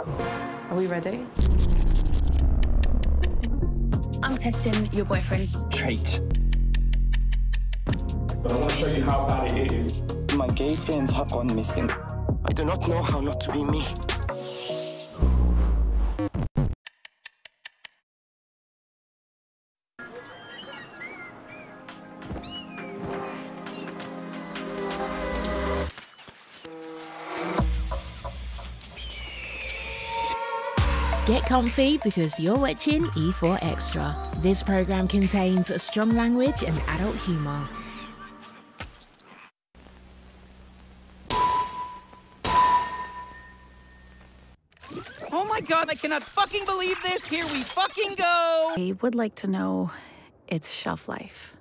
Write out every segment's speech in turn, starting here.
Are we ready? I'm testing your boyfriend's trait. But I want to show you how bad it is. My gay friends have gone missing. I do not know how not to be me. Get comfy because you're watching E4 Extra. This program contains strong language and adult humour. Oh my god, I cannot fucking believe this! Here we fucking go! I would like to know its shelf life.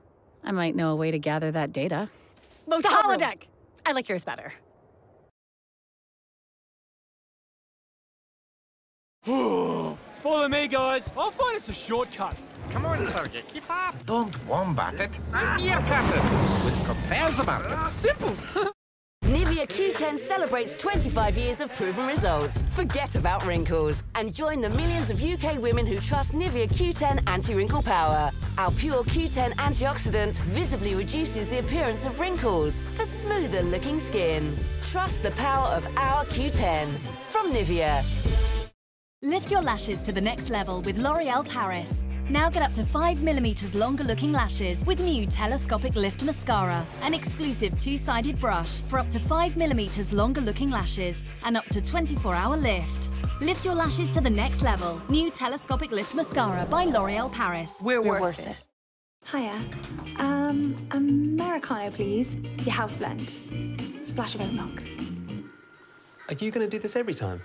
I might know a way to gather that data. the holodeck! I like yours better. Follow me, guys. I'll find us a shortcut. Come on, Sergey, keep up. Don't wombat it. Meerkat it. With propels about it. Simples. Nivea Q10 celebrates 25 years of proven results. Forget about wrinkles and join the millions of UK women who trust Nivea Q10 anti-wrinkle power. Our pure Q10 antioxidant visibly reduces the appearance of wrinkles for smoother looking skin. Trust the power of our Q10 from Nivea. Lift your lashes to the next level with L'Oreal Paris. Now get up to 5mm longer looking lashes with new telescopic lift mascara, an exclusive two sided brush for up to 5mm longer looking lashes and up to 24 hour lift. Lift your lashes to the next level. New telescopic lift mascara by L'Oreal Paris. We're, worth, it. Hiya. Um, Americano, please. Your house blend. Splash of oat milk. Are you going to do this every time?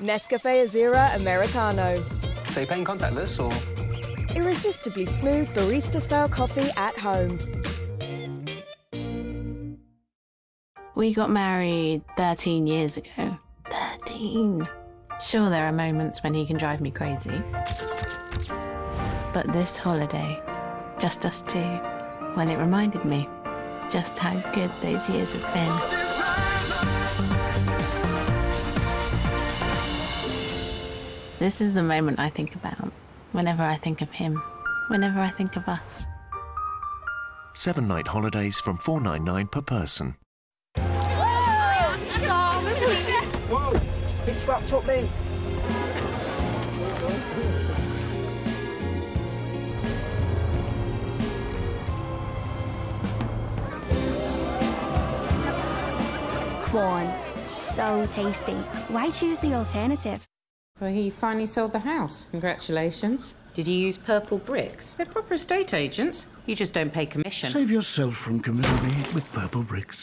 Nescafe Azera Americano. So you're paying contactless or? Irresistibly smooth barista-style coffee at home. We got married 13 years ago. 13. Sure, there are moments when he can drive me crazy. But this holiday, just us two, well, it reminded me just how good those years have been. This is the moment I think about whenever I think of him, whenever I think of us. Seven night holidays from four nine nine per person. Whoa! It's wrapped up me! Corn. So tasty. Why choose the alternative? So he finally sold the house. Congratulations. Did you use purple bricks? They're proper estate agents. You just don't pay commission. Save yourself from committing me with purple bricks.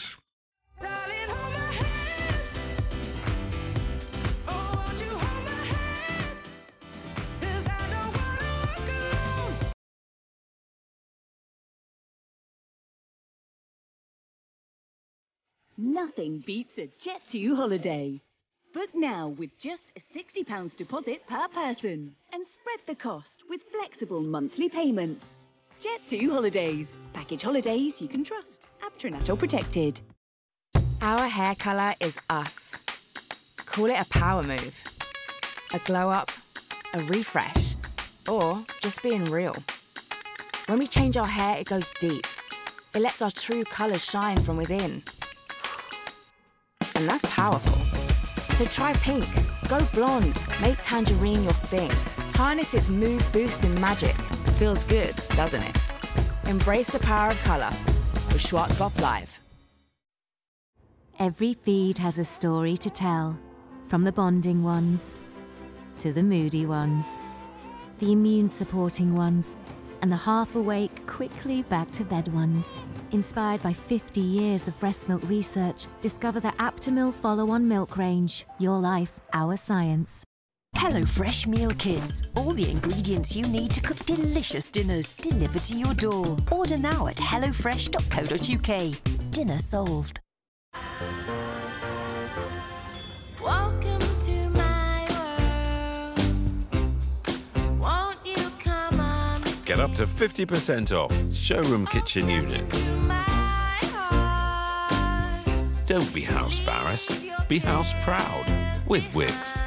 Nothing beats a Jet2 holiday. Book now with just a £60 deposit per person and spread the cost with flexible monthly payments. Jet2 Holidays. Package holidays you can trust. ABTA and ATOL protected. Our hair colour is us. Call it a power move, a glow up, a refresh, or just being real. When we change our hair, it goes deep. It lets our true colours shine from within. And that's powerful. So try pink, go blonde, make tangerine your thing. Harness its mood boosting magic. Feels good, doesn't it? Embrace the power of colour with Schwarzkopf Live. Every feed has a story to tell, from the bonding ones to the moody ones, the immune supporting ones, and the half awake, quickly back to bed ones. Inspired by 50 years of breast milk research, discover the Aptamil follow on milk range. Your life, our science. HelloFresh Meal Kits. All the ingredients you need to cook delicious dinners delivered to your door. Order now at hellofresh.co.uk. Dinner solved. Get up to 50% off showroom kitchen units. Don't be house barrassed, be house proud with Wickes.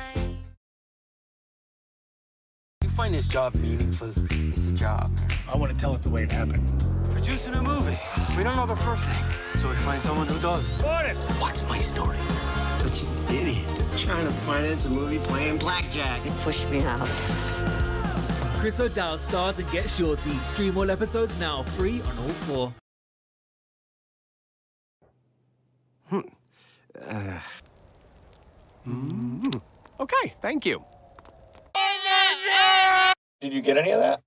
You find this job meaningful, it's a job. I want to tell it the way it happened. Producing a movie. We don't know the first thing, so we find someone who does. It! What's my story? But you idiot. Trying to finance a movie playing blackjack. You pushed me out. Chris O'Dowd stars and Get Shorty. Stream all episodes now, free on all four. Uh, mm, okay, thank you. Did you get any of that?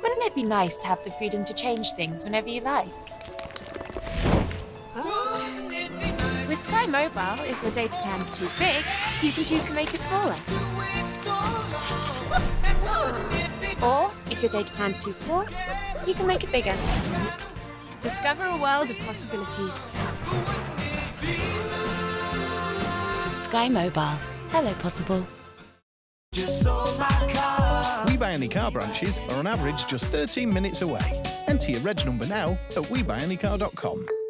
Wouldn't it be nice to have the freedom to change things whenever you like? Sky Mobile, if your data plan's too big, you can choose to make it smaller. Or, if your data plan's too small, you can make it bigger. Discover a world of possibilities. Sky Mobile. Hello, possible. We Buy Any Car branches are on average just 13 minutes away. Enter your reg number now at WeBuyAnyCar.com.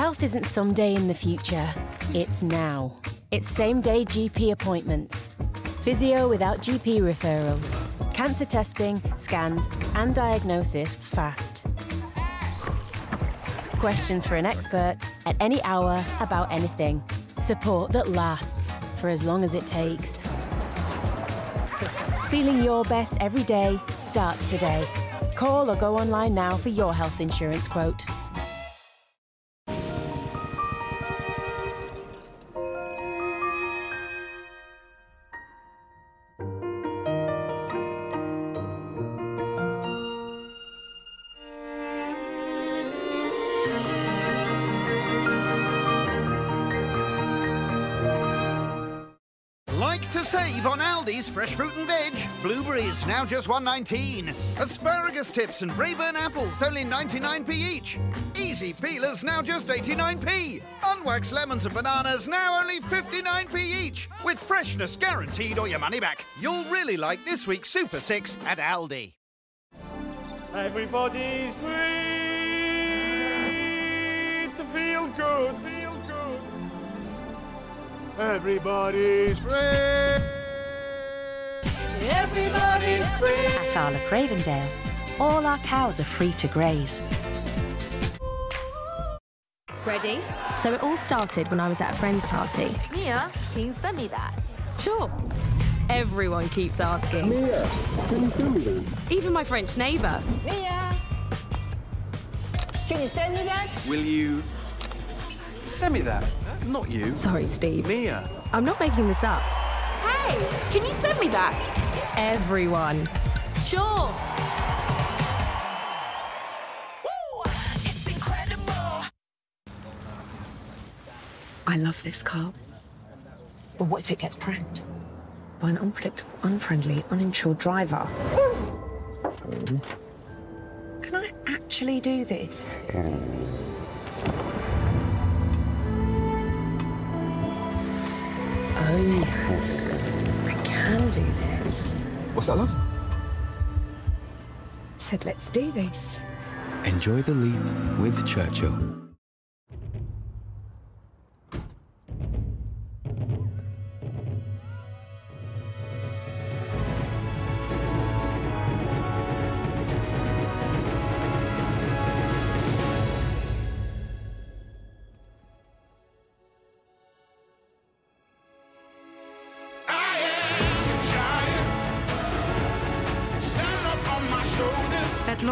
Health isn't someday in the future, it's now. It's same day GP appointments, physio without GP referrals, cancer testing, scans, and diagnosis fast. Questions for an expert at any hour about anything. Support that lasts for as long as it takes. Feeling your best every day starts today. Call or go online now for your health insurance quote. Fresh fruit and veg. Blueberries now just 119. Asparagus tips and Braeburn apples only 99p each. Easy peelers now just 89p. Unwaxed lemons and bananas now only 59p each. With freshness guaranteed or your money back. You'll really like this week's Super 6 at Aldi. Everybody's free to feel good, feel good. Everybody's free. Everybody's free. At Arla Cravendale, all our cows are free to graze. Ready? So it all started when I was at a friend's party. Mia, can you send me that? Sure. Everyone keeps asking. Mia, can you send me that? Even my French neighbour. Mia, can you send me that? Will you send me that? Not you. Sorry, Steve. Mia. I'm not making this up. Hey, can you send me that? Everyone. Sure. I love this car. But what if it gets pranked? By an unpredictable, unfriendly, uninsured driver? Oh. Can I actually do this? Oh. Oh, yes. I can do this. What's that, love? Said, let's do this. Enjoy the leap with Churchill.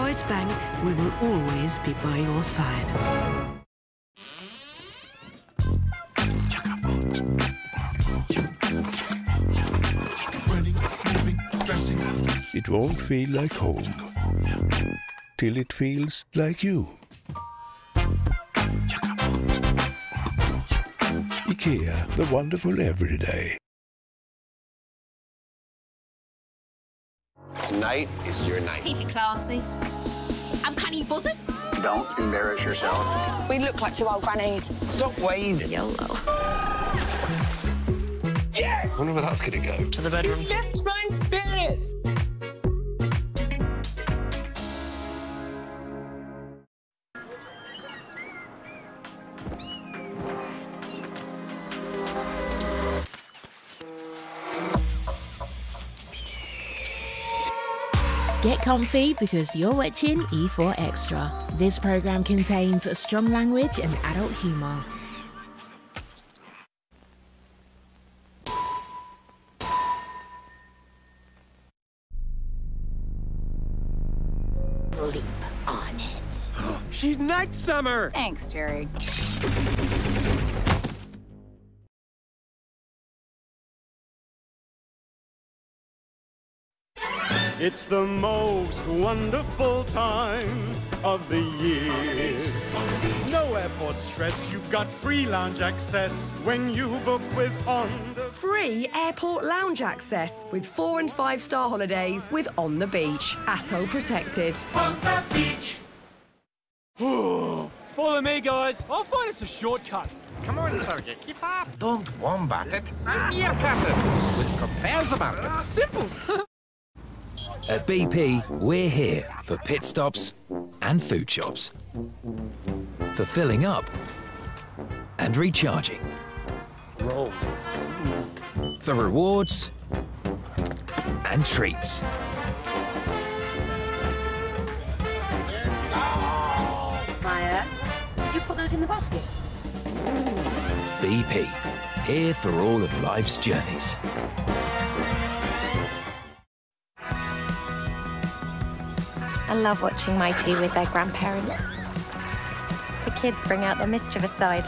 Lloyds Bank, we will always be by your side. It won't feel like home till it feels like you. IKEA, the wonderful everyday. Tonight is your night. Keep it classy. I'm Connie Buzzard. Don't embarrass yourself. We look like two old grannies. Stop waving. YOLO. Yes! I wonder where that's gonna go. To the bedroom. Lift my spirits. Get comfy because you're watching E4 Extra. This program contains strong language and adult humour. Leap on it. She's Night Summer! Thanks, Jerry. It's the most wonderful time of the year. No airport stress, you've got free lounge access when you book with Honda. Free airport lounge access with four and five star holidays with On the Beach. ATOL protected. On the beach. Follow me, guys. I'll find us a shortcut. Come on, Sergey, keep up. Don't wombat it. Ah. Meerkat it. With propels about it. Simples. At BP, we're here for pit stops and food shops. For filling up and recharging. Roll. For rewards and treats. Maya, did you put those in the basket? BP, here for all of life's journeys. Love watching my two with their grandparents. The kids bring out their mischievous side.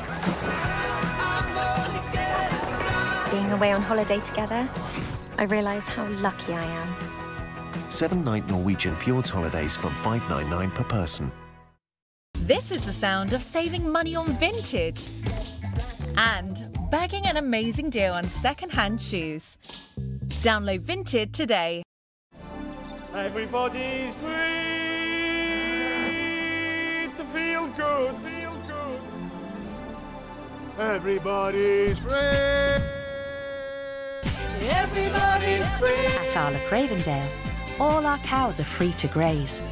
Being away on holiday together, I realise how lucky I am. Seven night Norwegian Fjords holidays from 599 per person. This is the sound of saving money on vintage and bagging an amazing deal on second-hand shoes. Download Vinted today. Everybody's free good, feel good. Everybody's free. Everybody's free. At Arla Cravendale, all our cows are free to graze.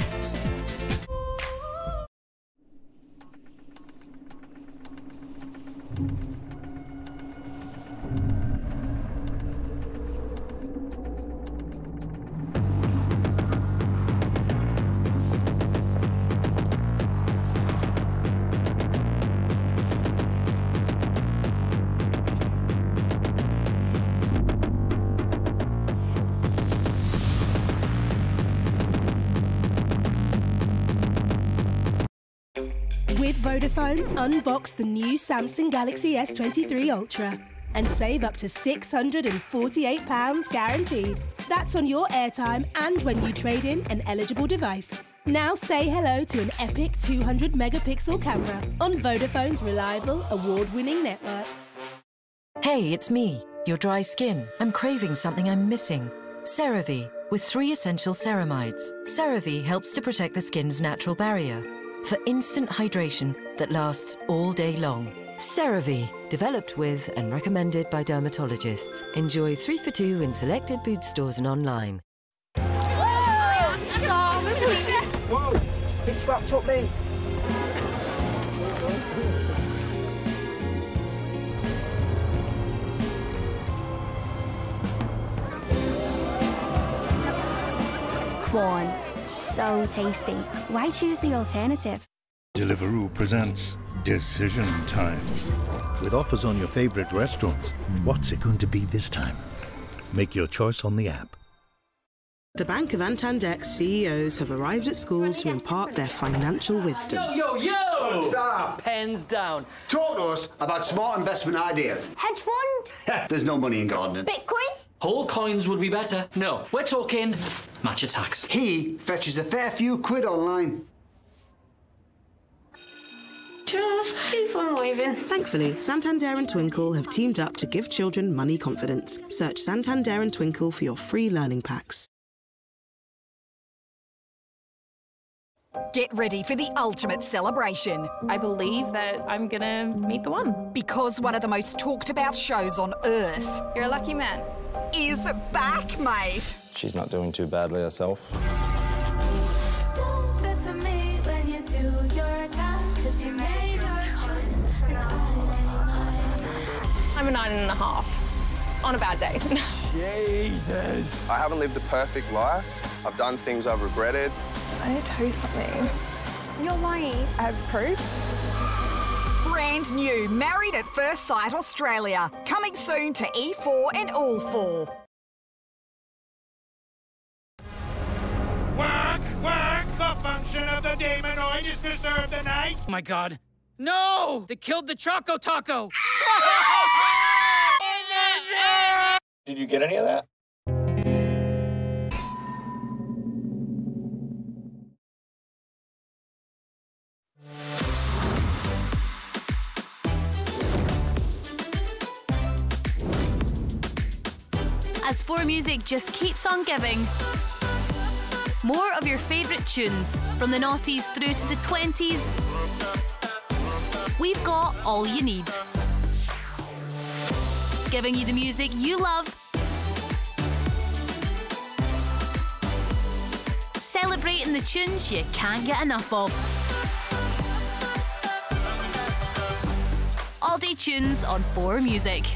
Unbox the new Samsung Galaxy S23 Ultra and save up to £648 guaranteed. That's on your airtime and when you trade in an eligible device. Now say hello to an epic 200 megapixel camera on Vodafone's reliable, award winning network. Hey, it's me, your dry skin. I'm craving something I'm missing. CeraVe, with three essential ceramides. CeraVe helps to protect the skin's natural barrier for instant hydration that lasts all day long. CeraVe, developed with and recommended by dermatologists. Enjoy 3 for 2 in selected food stores and online. Whoa! It's wrapped up me. Corn. So tasty. Why choose the alternative? Deliveroo presents Decision Time. With offers on your favorite restaurants, what's it going to be this time? Make your choice on the app. The Bank of Antandec CEOs have arrived at school to impart their financial wisdom. Yo, yo, yo! Stop! Pens down. Talk to us about smart investment ideas. Hedge fund? There's no money in gardening. Bitcoin? Whole coins would be better. No, we're talking Match Attax. He fetches a fair few quid online. Just keep on waving. Thankfully, Santander and Twinkl have teamed up to give children money confidence. Search Santander and Twinkl for your free learning packs. Get ready for the ultimate celebration. I believe that I'm gonna meet the one. Because one of the most talked about shows on Earth You're a lucky man. Is back, mate. She's not doing too badly herself. Don't beg for me when you do your time, cause you made your choice. I I'm a nine and a half. On a bad day. Jesus. I haven't lived a perfect life, I've done things I've regretted. I need to tell you something. You're lying. I have proof. Brand new Married at First Sight Australia. Coming soon to E4 and All 4. Work, work! The function of the demonoid is to serve the night. Oh my god. No! They killed the Choco Taco! Did you get any of that? As 4 Music just keeps on giving. More of your favourite tunes, from the noughties through to the 20s. We've got all you need. Giving you the music you love. Celebrating the tunes you can't get enough of. All day tunes on 4 Music.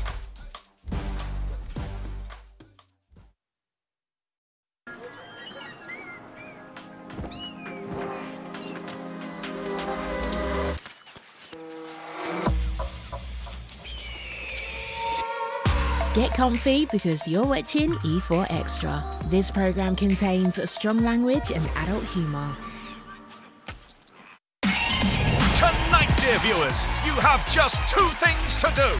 Comfy because you're watching E4 Extra. This program contains strong language and adult humour. Tonight, dear viewers, you have just two things to do.